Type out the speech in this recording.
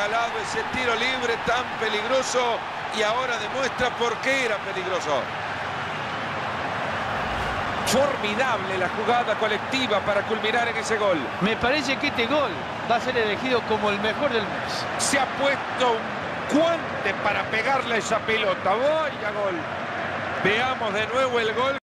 regalado ese tiro libre tan peligroso y ahora demuestra por qué era peligroso. Formidable la jugada colectiva para culminar en ese gol. Me parece que este gol va a ser elegido como el mejor del mes. Se ha puesto un guante para pegarle esa pelota. Vaya gol. Veamos de nuevo el gol.